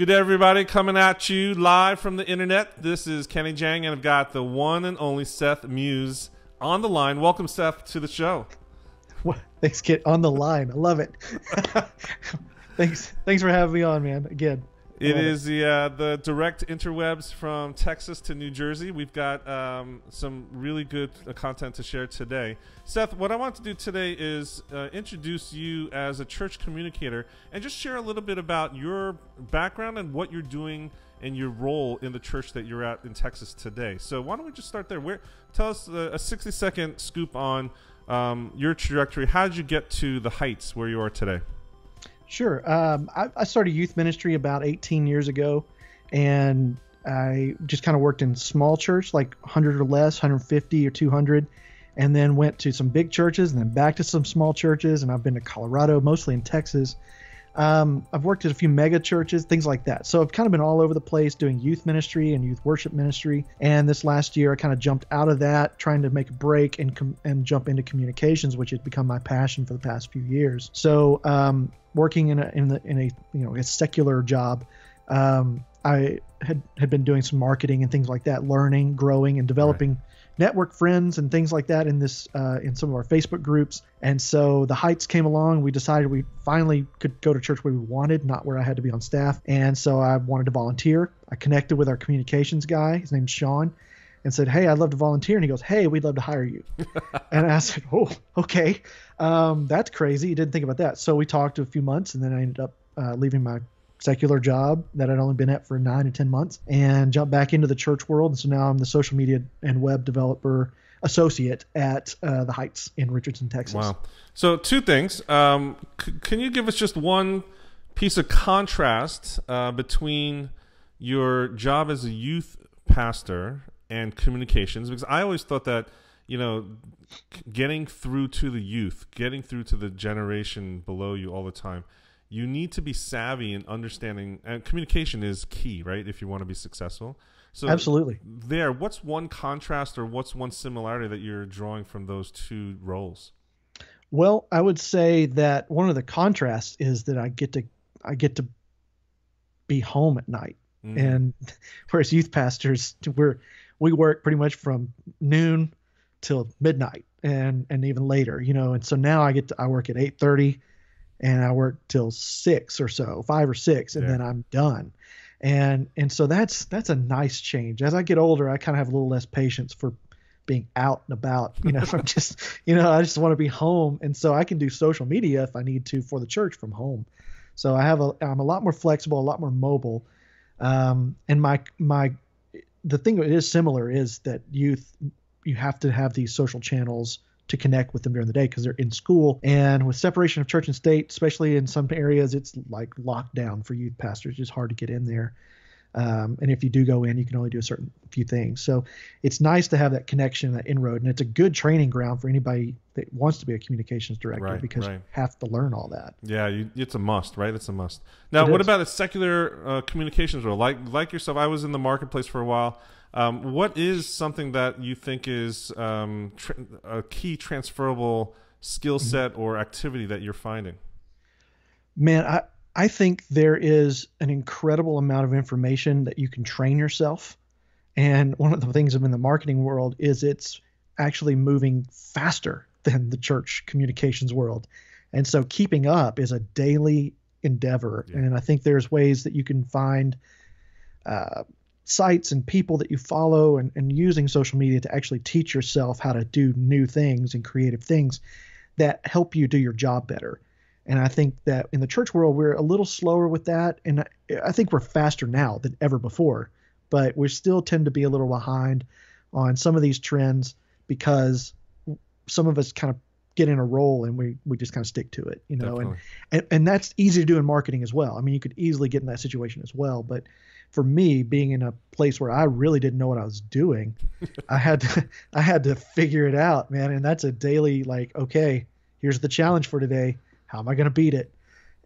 Good day, everybody, coming at you live from the internet. This is Kenny Jahng, and I've got the one and only Seth Muse on the line. Welcome, Seth, to the show. Well, thanks, kid. On the line. I love it. thanks, thanks for having me on, man. Again. It is the uh, the direct interwebs from Texas to New Jersey. We've got um, some really good uh, content to share today. Seth, what I want to do today is uh, introduce you as a church communicator and just share a little bit about your background and what you're doing and your role in the church that you're at in Texas today. So why don't we just start there? Where tell us a, a 60 second scoop on um, your trajectory. How did you get to the heights where you are today? Sure. Um, I, I, started youth ministry about 18 years ago, and I just kind of worked in small church, like 100 or less, 150 or 200, and then went to some big churches, and then back to some small churches, and I've been to Colorado, mostly in Texas. Um, I've worked at a few mega churches, things like that. So I've kind of been all over the place doing youth ministry and youth worship ministry. And this last year, I kind of jumped out of that, trying to make a break and com- and jump into communications, which has become my passion for the past few years. So um, working in a in, the, in a you know a secular job, um, I had had been doing some marketing and things like that, learning, growing, and developing. Right. Network friends and things like that in this uh, in some of our Facebook groups, and so the Heights came along. We decided we finally could go to church where we wanted, not where I had to be on staff. And so I wanted to volunteer. I connected with our communications guy. His name's Sean, and said, "Hey, I'd love to volunteer." And he goes, "Hey, we'd love to hire you." and I said, "Oh, okay, um, that's crazy. You didn't think about that." So we talked a few months, and then I ended up uh, leaving my secular job that I'd only been at for nine to ten months, and jumped back into the church world. And so now I'm the social media and web developer associate at uh, the Heights in Richardson, Texas. Wow. So two things. Um, c- can you give us just one piece of contrast uh, between your job as a youth pastor and communications because I always thought that you know getting through to the youth, getting through to the generation below you all the time, you need to be savvy in understanding and communication is key, right? If you want to be successful. So absolutely. There, what's one contrast or what's one similarity that you're drawing from those two roles? Well, I would say that one of the contrasts is that I get to I get to be home at night. Mm. And whereas youth pastors, we're we work pretty much from noon till midnight and and even later, you know. And so now I get to I work at 8:30 and I work till 6 or so, 5 or 6 and yeah. then I'm done. And and so that's that's a nice change. As I get older, I kind of have a little less patience for being out and about. You know, I'm just you know, I just want to be home and so I can do social media if I need to for the church from home. So I have a I'm a lot more flexible, a lot more mobile. Um, and my my the thing that is similar is that youth you have to have these social channels to connect with them during the day because they're in school. And with separation of church and state especially in some areas it's like lockdown for youth pastors. It's hard to get in there um, and if you do go in, you can only do a certain few things. So it's nice to have that connection, that inroad, and it's a good training ground for anybody that wants to be a communications director right, because right. you have to learn all that. Yeah, you, it's a must, right? It's a must. Now, it what is. about a secular uh, communications role? Like like yourself, I was in the marketplace for a while. Um, what is something that you think is um, a key transferable skill mm-hmm. set or activity that you're finding? Man, I I think there is an incredible amount of information that you can train yourself. And one of the things in the marketing world is it's actually moving faster than the church communications world. And so keeping up is a daily endeavor. Yeah. And I think there's ways that you can find uh, sites and people that you follow and, and using social media to actually teach yourself how to do new things and creative things that help you do your job better. And I think that in the church world, we're a little slower with that. And I think we're faster now than ever before, but we still tend to be a little behind on some of these trends because some of us kind of get in a role and we, we just kind of stick to it, you know, and, and, and that's easy to do in marketing as well. I mean, you could easily get in that situation as well, but for me being in a place where I really didn't know what I was doing, I had to, I had to figure it out, man. And that's a daily, like, okay, here's the challenge for today how am I going to beat it?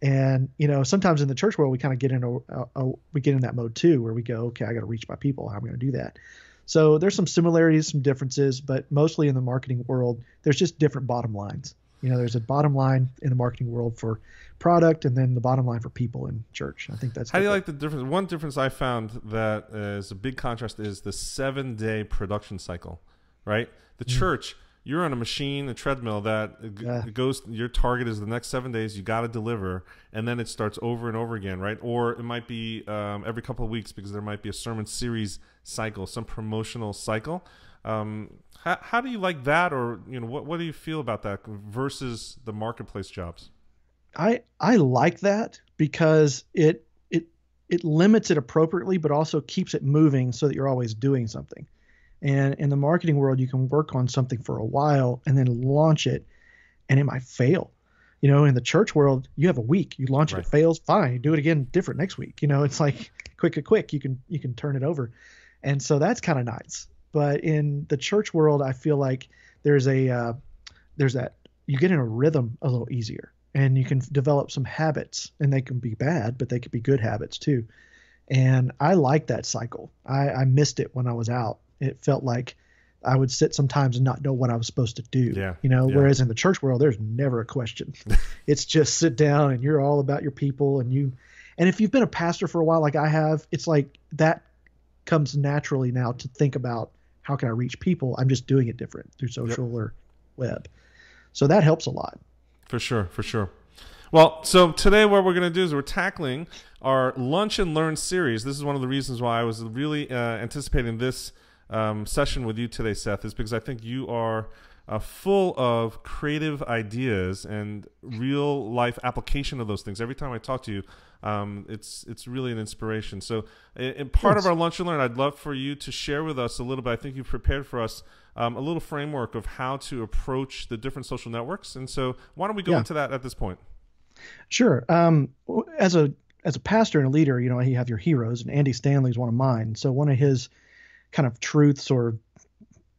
And you know, sometimes in the church world, we kind of get in a, a, a, we get in that mode too, where we go, okay, I got to reach my people. How am I going to do that? So there's some similarities, some differences, but mostly in the marketing world, there's just different bottom lines. You know, there's a bottom line in the marketing world for product, and then the bottom line for people in church. I think that's. How do you like the difference? One difference I found that is a big contrast is the seven day production cycle, right? The mm-hmm. church you're on a machine, a treadmill that yeah. goes. Your target is the next seven days. You got to deliver, and then it starts over and over again, right? Or it might be um, every couple of weeks because there might be a sermon series cycle, some promotional cycle. Um, how, how do you like that, or you know, what what do you feel about that versus the marketplace jobs? I I like that because it it it limits it appropriately, but also keeps it moving so that you're always doing something. And in the marketing world, you can work on something for a while and then launch it, and it might fail. You know, in the church world, you have a week. You launch right. it, it fails, fine. You do it again, different next week. You know, it's like quick, quick, quick. You can you can turn it over, and so that's kind of nice. But in the church world, I feel like there's a uh, there's that you get in a rhythm a little easier, and you can develop some habits, and they can be bad, but they could be good habits too. And I like that cycle. I, I missed it when I was out it felt like I would sit sometimes and not know what I was supposed to do. Yeah. You know, yeah. whereas in the church world, there's never a question. it's just sit down and you're all about your people and you, and if you've been a pastor for a while, like I have, it's like that comes naturally now to think about how can I reach people. I'm just doing it different through social yep. or web. So that helps a lot. For sure. For sure. Well, so today what we're going to do is we're tackling our Lunch and Learn series. This is one of the reasons why I was really uh, anticipating this um, session with you today, Seth, is because I think you are uh, full of creative ideas and real life application of those things. Every time I talk to you, um, it's it's really an inspiration. So, in part of our lunch and learn, I'd love for you to share with us a little bit. I think you've prepared for us um, a little framework of how to approach the different social networks. And so, why don't we go yeah. into that at this point? Sure. Um, as a as a pastor and a leader, you know, you have your heroes, and Andy Stanley is one of mine. So one of his kind of truths or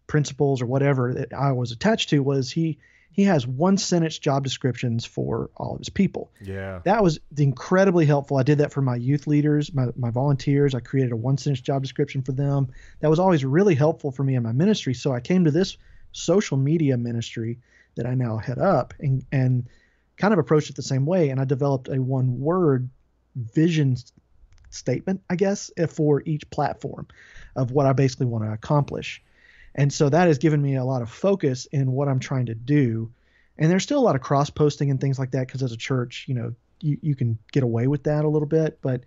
principles or whatever that I was attached to was he he has one sentence job descriptions for all of his people. Yeah. That was incredibly helpful. I did that for my youth leaders, my, my volunteers. I created a one sentence job description for them. That was always really helpful for me in my ministry. So I came to this social media ministry that I now head up and, and kind of approached it the same way. And I developed a one word vision statement, I guess, for each platform of what I basically want to accomplish. And so that has given me a lot of focus in what I'm trying to do. And there's still a lot of cross posting and things like that because as a church, you know, you, you can get away with that a little bit. But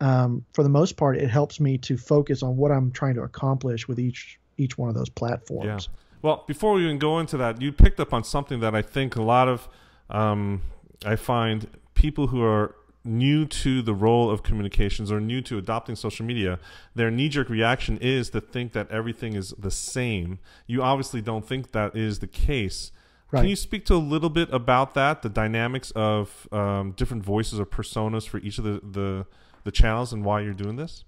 um, for the most part, it helps me to focus on what I'm trying to accomplish with each each one of those platforms. Yeah. Well, before we even go into that, you picked up on something that I think a lot of um, I find people who are new to the role of communications or new to adopting social media, their knee jerk reaction is to think that everything is the same. You obviously don't think that is the case. Right. Can you speak to a little bit about that, the dynamics of um, different voices or personas for each of the, the, the channels and why you're doing this?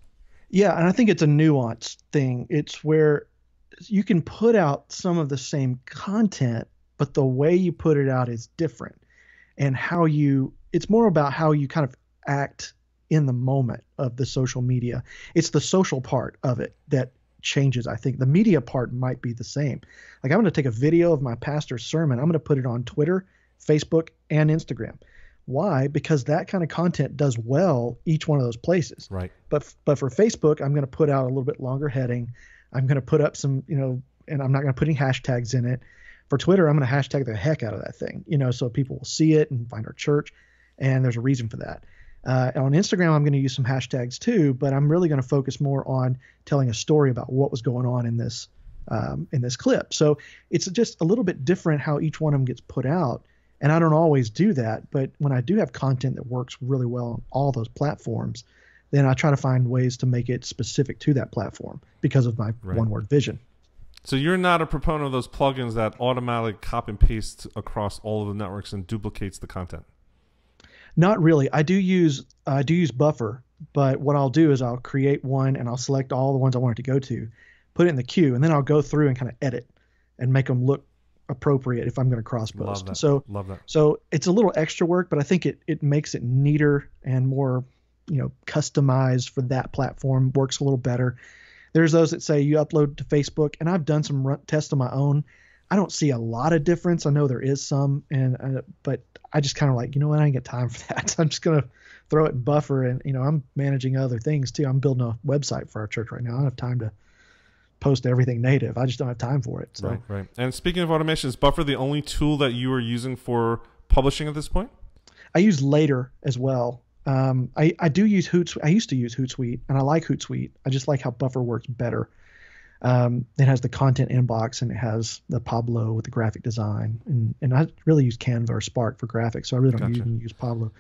Yeah, and I think it's a nuanced thing. It's where you can put out some of the same content, but the way you put it out is different. And how you it's more about how you kind of act in the moment of the social media. It's the social part of it that changes. I think the media part might be the same. Like I'm going to take a video of my pastor's sermon. I'm going to put it on Twitter, Facebook, and Instagram. Why? Because that kind of content does well each one of those places. Right. But but for Facebook, I'm going to put out a little bit longer heading. I'm going to put up some, you know, and I'm not going to put any hashtags in it. For Twitter, I'm going to hashtag the heck out of that thing, you know, so people will see it and find our church and there's a reason for that. Uh, on Instagram, I'm going to use some hashtags too, but I'm really going to focus more on telling a story about what was going on in this um, in this clip. So it's just a little bit different how each one of them gets put out, and I don't always do that. But when I do have content that works really well on all those platforms, then I try to find ways to make it specific to that platform because of my right. one-word vision. So you're not a proponent of those plugins that automatically copy and paste across all of the networks and duplicates the content. Not really. I do use I do use Buffer, but what I'll do is I'll create one and I'll select all the ones I want it to go to, put it in the queue, and then I'll go through and kind of edit and make them look appropriate if I'm going to cross post. Love so love that. So it's a little extra work, but I think it it makes it neater and more you know customized for that platform. Works a little better. There's those that say you upload to Facebook, and I've done some tests on my own. I don't see a lot of difference. I know there is some, and uh, but I just kind of like, you know what, I ain't got time for that. I'm just gonna throw it in buffer, and you know, I'm managing other things too. I'm building a website for our church right now. I don't have time to post everything native. I just don't have time for it. So. Right, right. And speaking of automation, is Buffer the only tool that you are using for publishing at this point? I use Later as well. Um, I, I do use Hootsuite. I used to use Hootsuite, and I like Hootsuite. I just like how Buffer works better. Um, it has the content inbox and it has the Pablo with the graphic design, and and I really use Canva or Spark for graphics, so I really don't Gotcha. even use Pablo.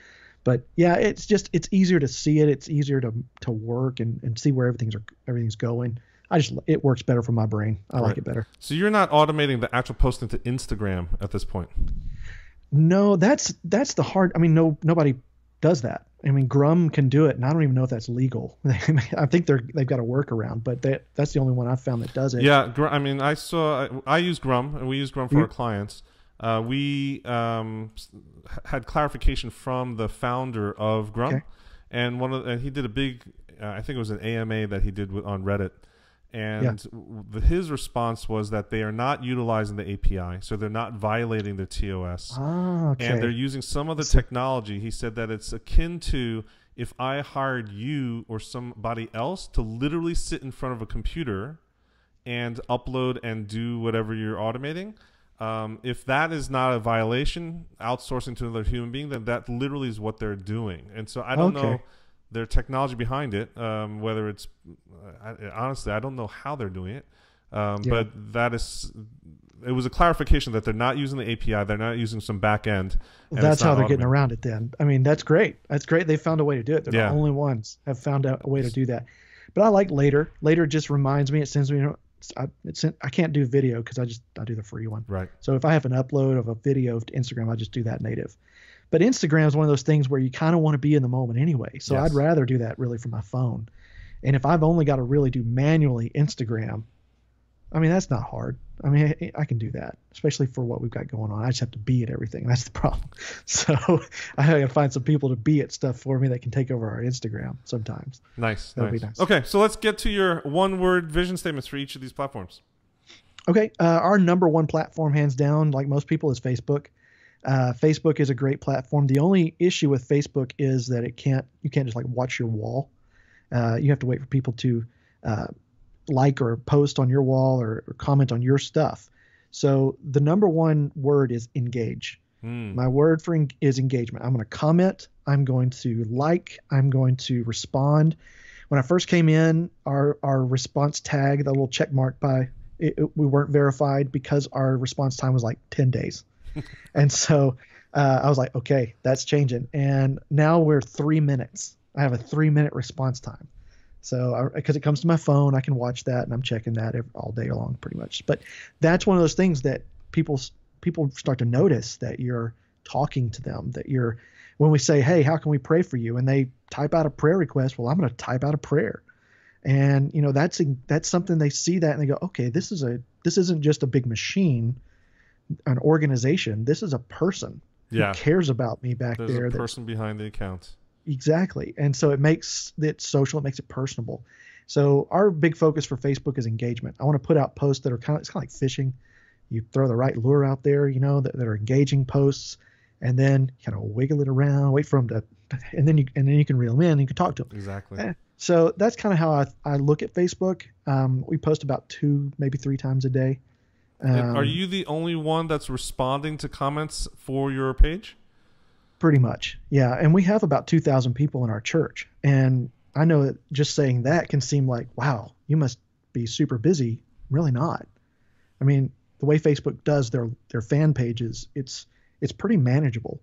But yeah, it's just it's easier to see it. It's easier to to work and, and see where everything's are, everything's going. I just it works better for my brain. I Right. like it better. So you're not automating the actual posting to Instagram at this point. No, that's that's the hard. I mean, no nobody does that. I mean, Grum can do it, and I don't even know if that's legal. I think they're they've got a workaround, but that that's the only one I've found that does it. Yeah, Gr- I mean, I saw. I, I use Grum, and we use Grum for our clients. Uh, we um, had clarification from the founder of Grum, Okay. and one of and he did a big. Uh, I think it was an AMA that he did with, on Reddit, and the, his response was that they are not utilizing the API, so they're not violating the TOS. Ah, okay. and they're using some other So- technology. He said that it's akin to if I hired you or somebody else to literally sit in front of a computer and upload and do whatever you're automating. Um, if that is not a violation, outsourcing to another human being, then that literally is what they're doing. And so I don't Okay. know their technology behind it, um, whether it's I, honestly I don't know how they're doing it, um, Yeah. but that is it was a clarification that they're not using the API, they're not using some back end. Well, that's how they're getting around it. Then I mean, that's great. That's great. They found a way to do it. They're Yeah. the only ones have found out a way to do that. But I like later. Later just reminds me. It sends me. I, it's, I can't do video because I just I do the free one. Right. So if I have an upload of a video to Instagram, I just do that native. But Instagram is one of those things where you kind of want to be in the moment anyway. So Yes. I'd rather do that really from my phone. And if I've only got to really do manually Instagram, I mean that's not hard. I mean I, I can do that, especially for what we've got going on. I just have to be at everything. That's the problem. So I got to find some people to be at stuff for me that can take over our Instagram sometimes. Nice. That'd be nice. nice. Okay, so let's get to your one word vision statements for each of these platforms. Okay, uh, our number one platform, hands down, like most people, is Facebook. Uh, Facebook is a great platform. The only issue with Facebook is that it can't you can't just like watch your wall. Uh, you have to wait for people to uh, like or post on your wall or, or comment on your stuff. So the number one word is engage. Hmm. My word for en- is engagement. I'm going to comment. I'm going to like. I'm going to respond. When I first came in, our our response tag, the little check mark by it, it- we weren't verified because our response time was like 10 days, and so uh, I was like, okay, that's changing. And now we're three minutes. I have a three minute response time. So because it comes to my phone, I can watch that, and I'm checking that ev all day long, pretty much. But that's one of those things that people people start to notice that you're talking to them, that you're when we say, "Hey, how can we pray for you?" and they type out a prayer request, well, I'm going to type out a prayer, and you know that's that's something they see that and they go, "Okay, this is a this isn't just a big machine, an organization. This is a person Yeah. who cares about me back There's there." a that- person behind the account. Exactly. And so it makes it social, it makes it personable. So our big focus for Facebook is engagement. I want to put out posts that are kind of it's kind of like fishing. You throw the right lure out there, you know, that, that are engaging posts, and then kind of wiggle it around, wait for them to, and then you and then you can reel them in and you can talk to them. Exactly. Eh, So that's kind of how I, I look at Facebook. Um, we post about two, maybe three times a day. And are Um, you the only one that's responding to comments for your page? Pretty much, yeah. And we have about 2,000 people in our church. And I know that just saying that can seem like, wow, you must be super busy. Really not. I mean, the way Facebook does their their fan pages, it's it's pretty manageable.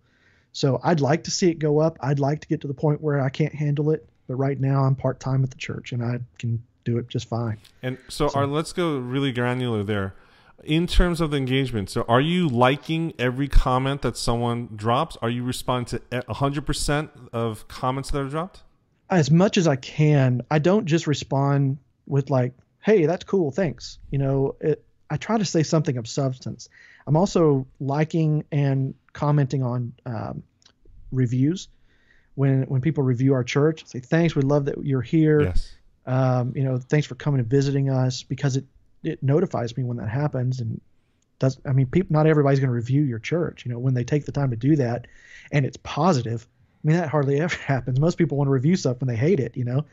So I'd like to see it go up. I'd like to get to the point where I can't handle it. But right now, I'm part time at the church, and I can do it just fine. And so, So- our, let's go really granular there. In terms of the engagement, so are you liking every comment that someone drops? Are you responding to a 100% of comments that are dropped? as much as I can, I don't just respond with like, "Hey, that's cool, thanks." You know, it, I try to say something of substance. I'm also liking and commenting on um, reviews. When when people review our church, say thanks. We love that you're here. Yes. Um, you know, thanks for coming and visiting us because it it notifies me when that happens, and does I mean people not everybody's going to review your church. You know, when they take the time to do that and it's positive, I mean that hardly ever happens. Most people want to review stuff when they hate it, you know.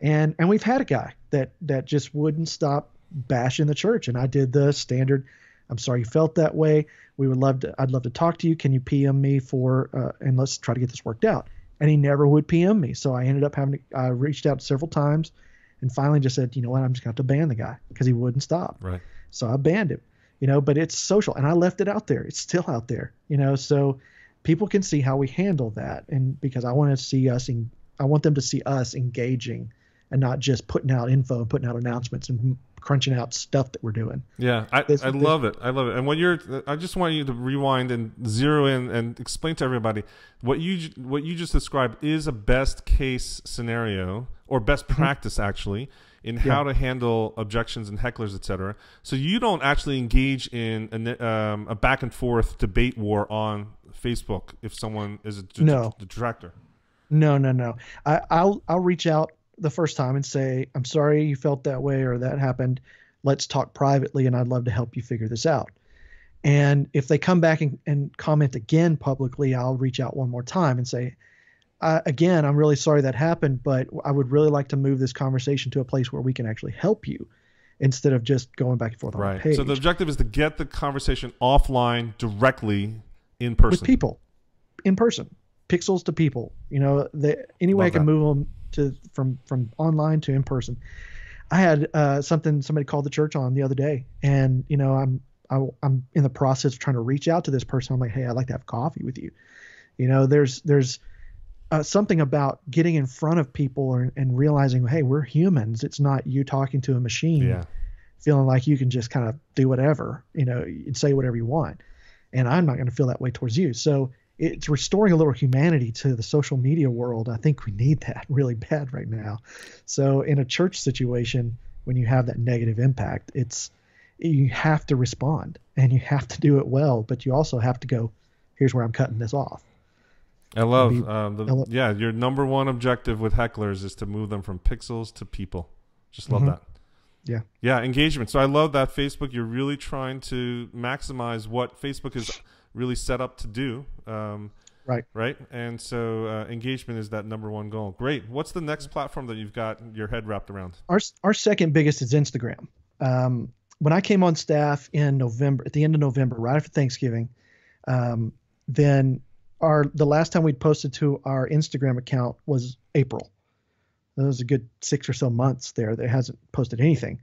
And and we've had a guy that that just wouldn't stop bashing the church and I did the standard I'm sorry you felt that way. We would love to I'd love to talk to you. Can you PM me for uh, and let's try to get this worked out. And he never would PM me. So I ended up having to I reached out several times and finally just said, you know what, I'm just going to have to ban the guy because he wouldn't stop. Right. So I banned him, you know, but it's social and I left it out there. It's still out there, you know, so people can see how we handle that. And because I want to see us, in, I want them to see us engaging and not just putting out info and putting out announcements and crunching out stuff that we're doing. Yeah, I, This- I this- love it. I love it. And when you're, I just want you to rewind and zero in and explain to everybody what you what you just described is a best case scenario or best practice actually in how to handle objections and hecklers, etc. So you don't actually engage in a, um, a back and forth debate war on Facebook if someone is a No. detractor. No, no, no. I, I'll I'll reach out the first time and say, I'm sorry you felt that way or that happened. Let's talk privately, and I'd love to help you figure this out. And if they come back and, and comment again publicly, I'll reach out one more time and say, uh, again, I'm really sorry that happened, but I would really like to move this conversation to a place where we can actually help you instead of just going back and forth on Right. page So the objective is to get the conversation offline directly in person. with people in person, pixels to people. You know, the, any way Love I can that. move them to from from online to in person. I had uh, something somebody called the church on the other day, and you know, I'm I, I'm in the process of trying to reach out to this person. I'm like, hey, I'd like to have coffee with you. You know, there's there's uh, something about getting in front of people or, and realizing, hey, we're humans. It's not you talking to a machine Yeah. feeling like you can just kind of do whatever, you know, and say whatever you want. And I'm not going to feel that way towards you. So it's restoring a little humanity to the social media world. I think we need that really bad right now. So in a church situation, when you have that negative impact, it's you have to respond and you have to do it well, but you also have to go, here's where I'm cutting this off. I love, Maybe- um, the, I lo- yeah, your number one objective with hecklers is to move them from pixels to people. Just love Mhm. that. Yeah. Yeah, engagement. So I love that Facebook, you're really trying to maximize what Facebook is really set up to do. Um, Right. Right. And so uh, engagement is that number one goal. Great. What's the next platform that you've got your head wrapped around? our our second biggest is Instagram. Um, when I came on staff in November, at the end of November, right after Thanksgiving, um, then our the last time we'd posted to our Instagram account was April. That was a good six or so months there that hasn't posted anything,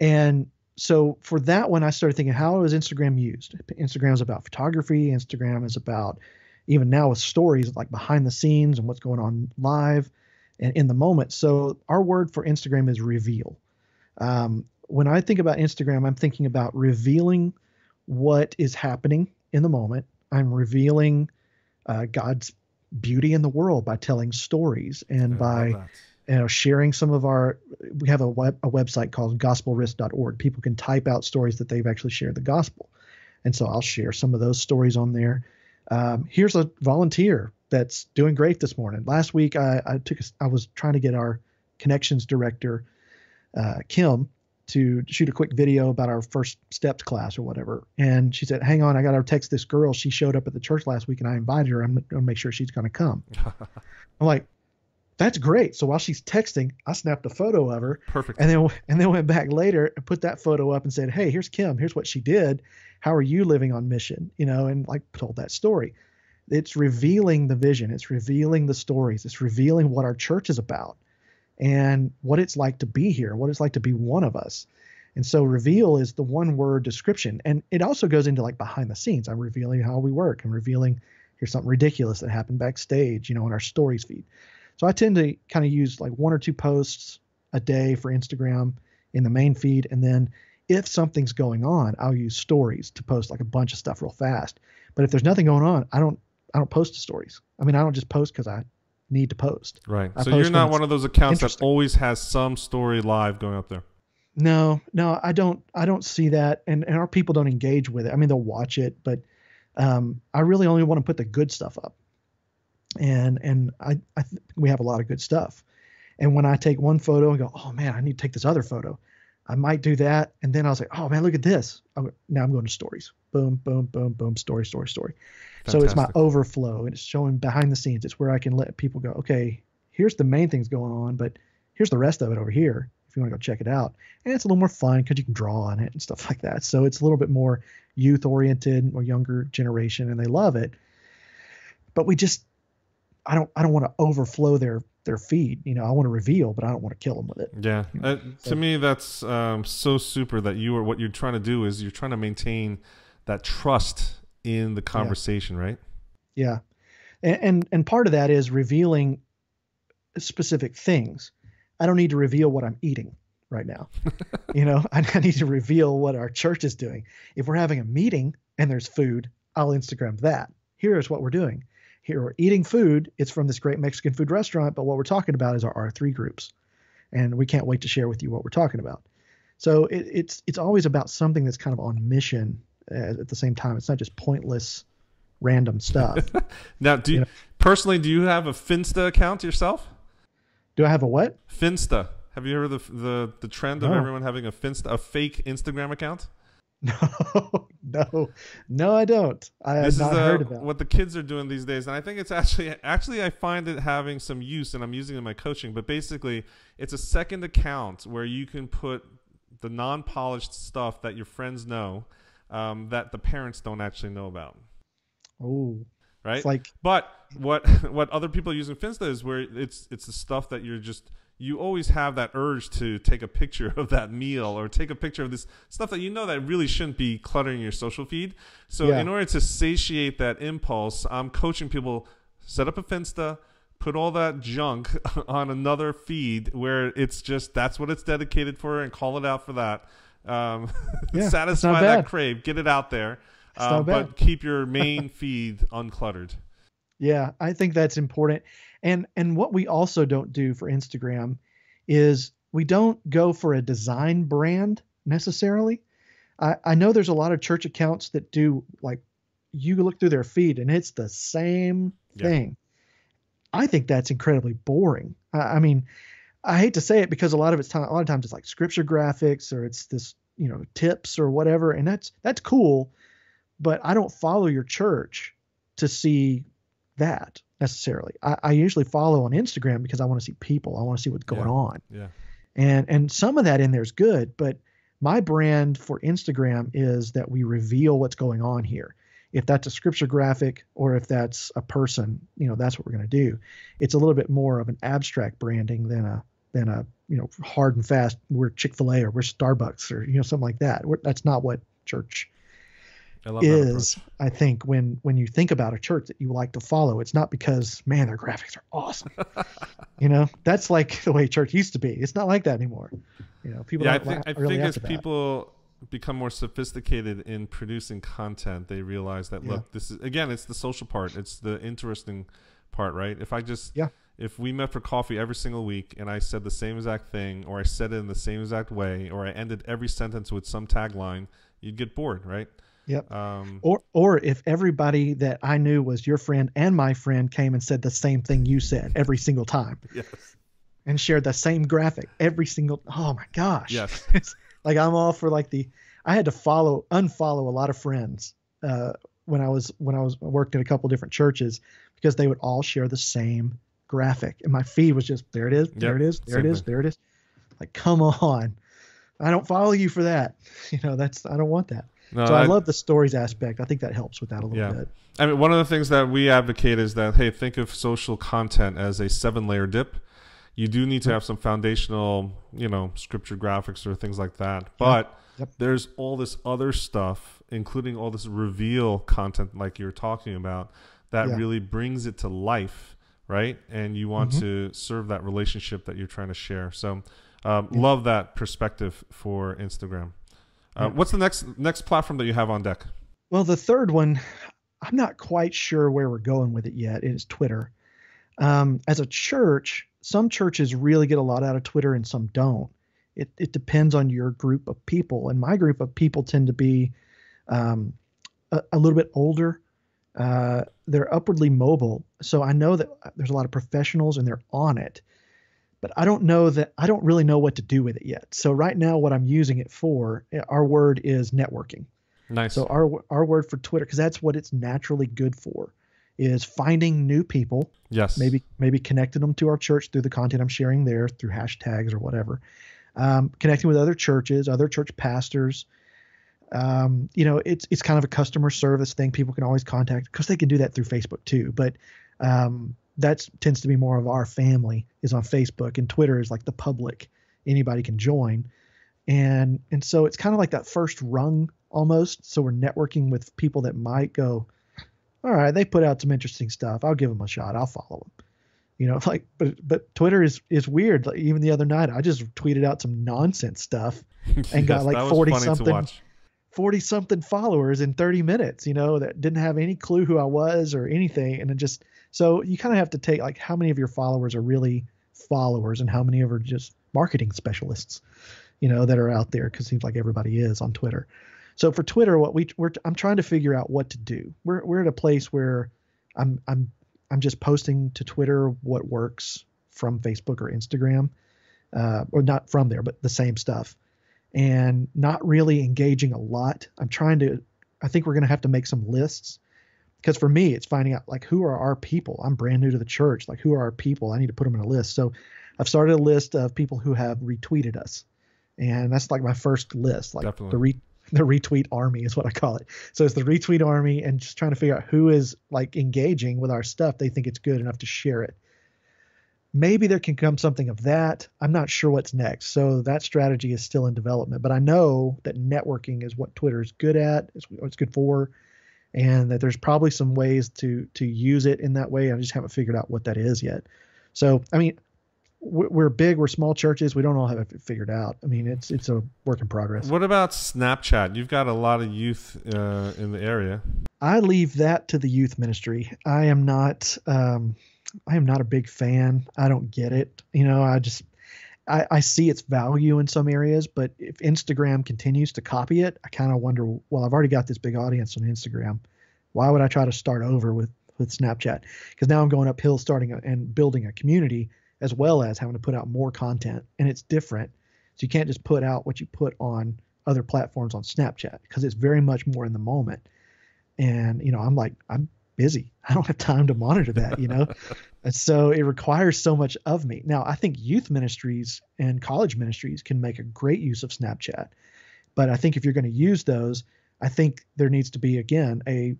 and so for that one, I started thinking, how is Instagram used? Instagram is about photography. Instagram is about even now with stories like behind the scenes and what's going on live and in the moment. So our word for Instagram is reveal. Um, when I think about Instagram, I'm thinking about revealing what is happening in the moment. I'm revealing uh, God's beauty in the world by telling stories and I by you know sharing some of our. We have a web a website called GospelRisk.org. People can type out stories that they've actually shared the gospel, and so I'll share some of those stories on there. Um, here's a volunteer that's doing great this morning. Last week, I, I took a, I was trying to get our connections director, uh, Kim, to shoot a quick video about our first steps class or whatever. And she said, "Hang on, I got to text this girl. She showed up at the church last week, and I invited her. I'm going to make sure she's going to come." I'm like, "That's great." So while she's texting, I snapped a photo of her, Perfect. and then and then went back later and put that photo up and said, "Hey, here's Kim. Here's what she did. How are you living on mission?" You know, and like told that story. It's revealing the vision. It's revealing the stories. It's revealing what our church is about and what it's like to be here, what it's like to be one of us. And so reveal is the one word description. And it also goes into like behind the scenes. I'm revealing how we work. I'm revealing here's something ridiculous that happened backstage, you know, in our stories feed. So I tend to kind of use like one or two posts a day for Instagram in the main feed. And then if something's going on, I'll use stories to post like a bunch of stuff real fast. But if there's nothing going on, I don't I don't post to stories. I mean, I don't just post because I need to post. Right. I So post you're not one of those accounts that always has some story live going up there. No, no, I don't. I don't see that, and and our people don't engage with it. I mean, they'll watch it, but um, I really only want to put the good stuff up, and and I I think we have a lot of good stuff. And when I take one photo and go, oh man, I need to take this other photo, I might do that, and then I was like, oh man, look at this. I'm, now I'm going to stories. Boom, boom, boom, boom, story, story, story. So it's my overflow, and it's showing behind the scenes. It's where I can let people go, okay, here's the main things going on, but here's the rest of it over here if you want to go check it out. And it's a little more fun because you can draw on it and stuff like that. So it's a little bit more youth oriented or younger generation, and they love it. But we just, I don't, I don't want to overflow their their feed. You know, I want to reveal, but I don't want to kill them with it. Yeah, uh, so- to me that's um, so super that you are what you're trying to do is you're trying to maintain that trust in the conversation, right? Yeah, and, and and part of that is revealing specific things. I don't need to reveal what I'm eating right now. you know, I, I need to reveal what our church is doing. If we're having a meeting and there's food, I'll Instagram that. Here's what we're doing. Here we're eating food. It's from this great Mexican food restaurant, but what we're talking about is our R3 groups, and we can't wait to share with you what we're talking about. So it, it's it's always about something that's kind of on mission at the same time. It's not just pointless, random stuff. Now, do you, Yeah. personally do you have a Finsta account yourself? Do I have a what? Finsta. Have you heard of the the, the trend of No. everyone having a Finsta, a fake Instagram account? No, no, no, I don't. I have this not is uh, heard about. what the kids are doing these days, and I think it's actually actually I find it having some use, and I'm using it in my coaching. But basically, it's a second account where you can put the non-polished stuff that your friends know um, that the parents don't actually know about, Oh, right? it's like But what what other people are using Finsta is where it's it's the stuff that you're just you always have that urge to take a picture of that meal or take a picture of this stuff that you know that really shouldn't be cluttering your social feed. So Yeah. in order to satiate that impulse, I'm coaching people set up a Finsta, put all that junk on another feed where it's just that's what it's dedicated for and call it out for that. Um, Yeah, satisfy that crave, get it out there. Bad. but keep your main feed uncluttered. Yeah, I think that's important. And and what we also don't do for Instagram is we don't go for a design brand necessarily. I, I know there's a lot of church accounts that do like you look through their feed and it's the same Yeah. thing. I think that's incredibly boring. I, I mean, I hate to say it because a lot of it's time a lot of times it's like scripture graphics or it's this, you know, tips or whatever, and that's that's cool, but I don't follow your church to see that necessarily. I, I usually follow on Instagram because I want to see people. I want to see what's going Yeah. on. Yeah. And and some of that in there is good, but my brand for Instagram is that we reveal what's going on here. If that's a scripture graphic or if that's a person, you know, that's what we're going to do. It's a little bit more of an abstract branding than a than a you know hard and fast. We're Chick Fil A or we're Starbucks or you know something like that. We're, that's not what church I is. I think when when you think about a church that you like to follow, it's not because man their graphics are awesome. you know, that's like the way church used to be. It's not like that anymore. You know, people Yeah, I think la- I really think as people become more sophisticated in producing content, they realize that Yeah. look, this is again, it's the social part, it's the interesting part, right? If I just Yeah. if we met for coffee every single week and I said the same exact thing, or I said it in the same exact way, or I ended every sentence with some tagline, you'd get bored, right? Yep. Um, Or or if everybody that I knew was your friend and my friend came and said the same thing you said every single time yes. and shared the same graphic every single oh my gosh. Yes. Like I'm all for like the I had to follow unfollow a lot of friends uh, when I was when I was worked in a couple different churches because they would all share the same graphic and my feed was just there it is there Yep, it is there it is thing. there it is like come on I don't follow you for that you know that's I don't want that No, so I, love the stories aspect I think that helps with that a little Yeah. bit I mean, one of the things that we advocate is that hey, think of social content as a seven-layer dip. You do need to have some foundational, you know, scripture graphics or things like that. But Yep. there's all this other stuff, including all this reveal content, like you're talking about, that Yeah. really brings it to life, right? And you want Mhm. to serve that relationship that you're trying to share. So, um, love that perspective for Instagram. Uh, Yeah. What's the next next platform that you have on deck? Well, the third one, I'm not quite sure where we're going with it yet. It is Twitter. Um, as a church, some churches really get a lot out of Twitter and some don't. It, it depends on your group of people. And my group of people tend to be um, a, a little bit older. Uh, they're upwardly mobile. So I know that there's a lot of professionals and they're on it. but I don't know that I don't really know what to do with it yet. So right now, what I'm using it for, our word is networking. Nice. So our our word for Twitter, because that's what it's naturally good for, is finding new people. Yes. Maybe maybe connecting them to our church through the content I'm sharing there through hashtags or whatever. Um, connecting with other churches, other church pastors. Um, you know, it's it's kind of a customer service thing. People can always contact because they can do that through Facebook too. But um, that tends to be more of our family is on Facebook, and Twitter is like the public. Anybody can join, and and so it's kind of like that first rung almost. So we're networking with people that might go, all right, they put out some interesting stuff. I'll give them a shot. I'll follow them. You know, like, but but Twitter is is weird. Like even the other night, I just tweeted out some nonsense stuff and yes, got like forty something. 40 something followers in 30 minutes, you know, that didn't have any clue who I was or anything. And it just, so you kind of have to take like how many of your followers are really followers and how many of are just marketing specialists, you know, that are out there because it seems like everybody is on Twitter. So for Twitter, what we we're I'm trying to figure out what to do. We're we're at a place where I'm I'm I'm just posting to Twitter what works from Facebook or Instagram, uh, or not from there, but the same stuff, and not really engaging a lot. I'm trying to. I think we're going to have to make some lists because for me, it's finding out like who are our people. I'm brand new to the church. Like who are our people? I need to put them in a list. So I've started a list of people who have retweeted us, and that's like my first list. Like Definitely. the re the retweet army is what I call it. So it's the retweet army and just trying to figure out who is like engaging with our stuff. They think it's good enough to share it. Maybe there can come something of that. I'm not sure what's next. So that strategy is still in development, but I know that networking is what Twitter is good at. It's it's good for, and that there's probably some ways to to use it in that way. I just haven't figured out what that is yet. So I mean, we're big, we're small churches. We don't all have it figured out. I mean, it's it's a work in progress. What about Snapchat? You've got a lot of youth uh, in the area. I leave that to the youth ministry. I am not. Um, I am not a big fan. I don't get it. You know, I just I, I see its value in some areas, but if Instagram continues to copy it, I kind of wonder. Well, I've already got this big audience on Instagram. Why would I try to start over with with Snapchat? Because now I'm going uphill, starting a, and building a community as well as having to put out more content and it's different. So you can't just put out what you put on other platforms on snapchat because it's very much more in the moment. And you know i'm like i'm busy. I don't have time to monitor that you know? And so it requires so much of me. Now i think youth ministries and college ministries can make a great use of snapchat. But i think if you're going to use those i think there needs to be again a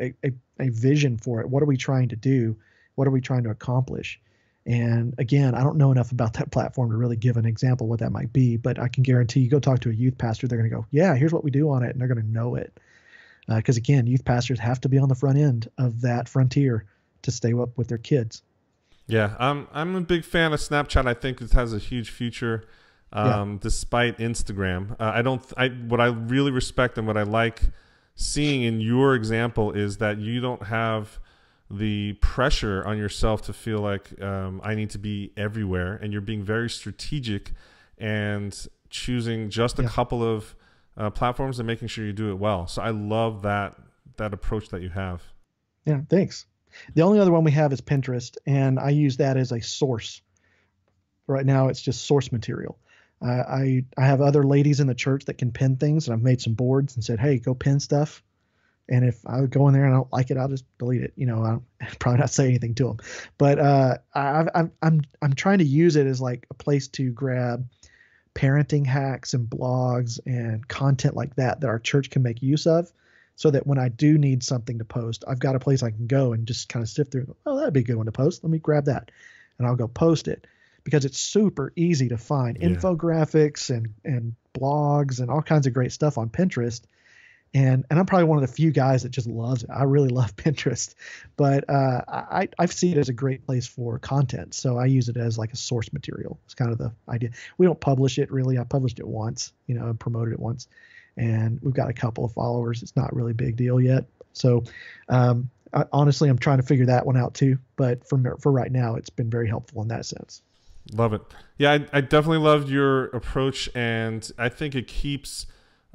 a, a, a vision for it. What are we trying to do? What are we trying to accomplish and again, I don't know enough about that platform to really give an example what that might be, but I can guarantee you go talk to a youth pastor, they're going to go, yeah, here's what we do on it, and they're going to know it. Because uh, again, youth pastors have to be on the front end of that frontier to stay up with their kids. Yeah, I'm I'm a big fan of Snapchat. I think it has a huge future, um, yeah. despite Instagram. Uh, I don't. I what I really respect and what I like seeing in your example is that you don't have the pressure on yourself to feel like um, I need to be everywhere, and you're being very strategic and choosing just a yeah. couple of uh, platforms and making sure you do it well. So I love that that approach that you have. Yeah, thanks. The only other one we have is Pinterest, and I use that as a source. Right now, it's just source material. Uh, I I have other ladies in the church that can pin things, and I've made some boards and said, "Hey, go pin stuff." And if I go in there and I don't like it, I'll just delete it. You know, I'll probably not say anything to them. But uh, I, I'm I'm I'm trying to use it as like a place to grab parenting hacks and blogs and content like that that our church can make use of, so that when I do need something to post, I've got a place I can go and just kind of sift through. Oh, that'd be a good one to post. Let me grab that, and I'll go post it because it's super easy to find yeah. infographics and and blogs and all kinds of great stuff on Pinterest and and I'm probably one of the few guys that just loves it. I really love Pinterest, but uh, I I see it as a great place for content, so I use it as like a source material. It's kind of the idea. We don't publish it really. I published it once, you know, promoted it once, and we've got a couple of followers. It's not really a big deal yet. So, um, I, honestly, I'm trying to figure that one out too. But for for right now, it's been very helpful in that sense. Love it. Yeah, I, I definitely loved your approach, and I think it keeps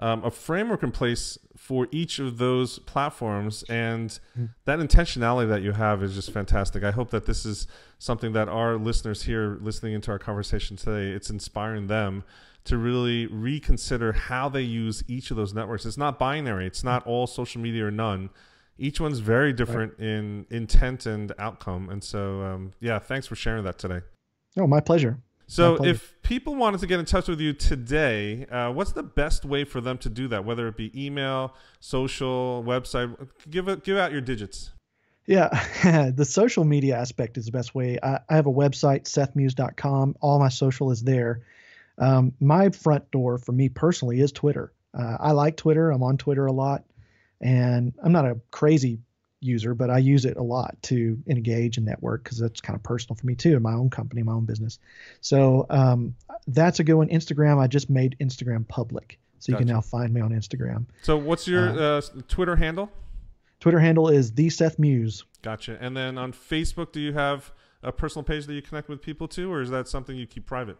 um, a framework in place for each of those platforms. And that intentionality that you have is just fantastic. I hope that this is something that our listeners here listening into our conversation today, it's inspiring them to really reconsider how they use each of those networks. It's not binary. It's not all social media or none. Each one's very different right. in intent and outcome. And so, um, yeah, thanks for sharing that today. Oh, my pleasure. So, if people wanted to get in touch with you today, uh, what's the best way for them to do that? Whether it be email, social, website, give it, give out your digits. Yeah, the social media aspect is the best way. I, I have a website, sethmuse.com. All my social is there. Um, my front door for me personally is Twitter. Uh, I like Twitter. I'm on Twitter a lot, and I'm not a crazy user, but I use it a lot to engage and network because that's kind of personal for me too in my own company, my own business. So um, that's a good one. Instagram, I just made Instagram public. So you gotcha. can now find me on Instagram. So what's your uh, uh, Twitter handle? Twitter handle is the Seth Muse. Gotcha. And then on Facebook, do you have a personal page that you connect with people to, or is that something you keep private?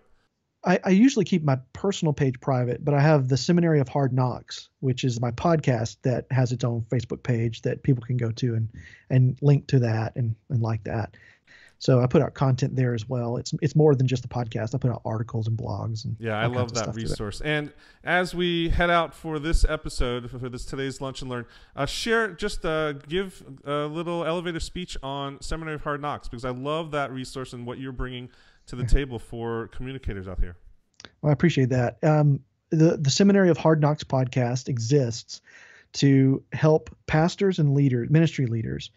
I, I, usually keep my personal page private, but I have the Seminary of Hard Knocks, which is my podcast that has its own Facebook page that people can go to and and link to that and, and like that. So I put out content there as well. It's it's more than just a podcast. I put out articles and blogs and yeah, I love that resource. And as we head out for this episode for this today's lunch and learn, uh, share just uh, give a little elevator speech on Seminary of Hard Knocks because I love that resource and what you're bringing to the table for communicators out here. Well, I appreciate that. Um, the the Seminary of Hard Knocks podcast exists to help pastors and leaders, ministry leaders,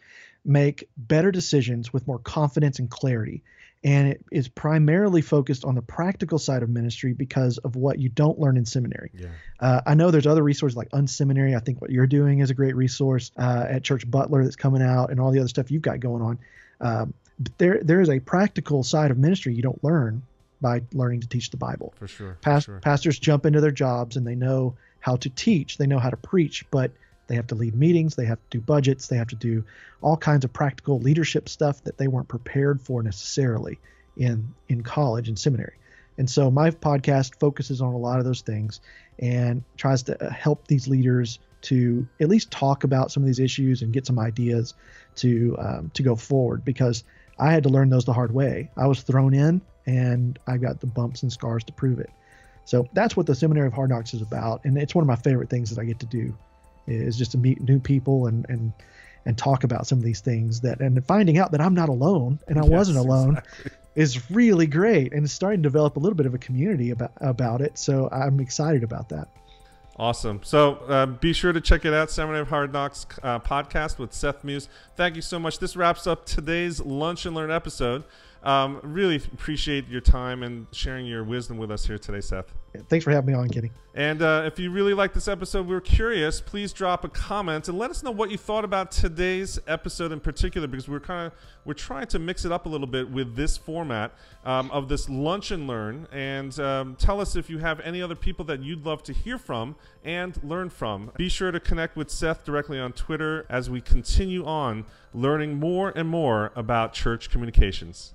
make better decisions with more confidence and clarity. And it is primarily focused on the practical side of ministry because of what you don't learn in seminary. Yeah. Uh, I know there's other resources like Unseminary. I think what you're doing is a great resource uh, at Church Butler that's coming out, and all the other stuff you've got going on. Um, but there there is a practical side of ministry you don't learn by learning to teach the Bible. For sure. Past, for sure. Pastors jump into their jobs and they know how to teach, they know how to preach, but they have to lead meetings, they have to do budgets, they have to do all kinds of practical leadership stuff that they weren't prepared for necessarily in in college and seminary. And so my podcast focuses on a lot of those things and tries to help these leaders to at least talk about some of these issues and get some ideas to um, to go forward because I had to learn those the hard way. I was thrown in and I got the bumps and scars to prove it. So that's what the Seminary of Hard Knocks is about. And it's one of my favorite things that I get to do is just to meet new people and, and, and talk about some of these things that, and finding out that I'm not alone and I yes, wasn't alone exactly. is really great. And it's starting to develop a little bit of a community about, about it. So I'm excited about that. Awesome. So uh, be sure to check it out, Seminary of Hard Knocks uh, podcast with Seth Muse. Thank you so much. This wraps up today's Lunch and Learn episode. Um, really appreciate your time and sharing your wisdom with us here today, Seth. Thanks for having me on, Kenny. And uh, if you really like this episode, we are curious. Please drop a comment and let us know what you thought about today's episode in particular, because we're kind of we're trying to mix it up a little bit with this format um, of this lunch and learn. And um, tell us if you have any other people that you'd love to hear from and learn from. Be sure to connect with Seth directly on Twitter as we continue on learning more and more about church communications.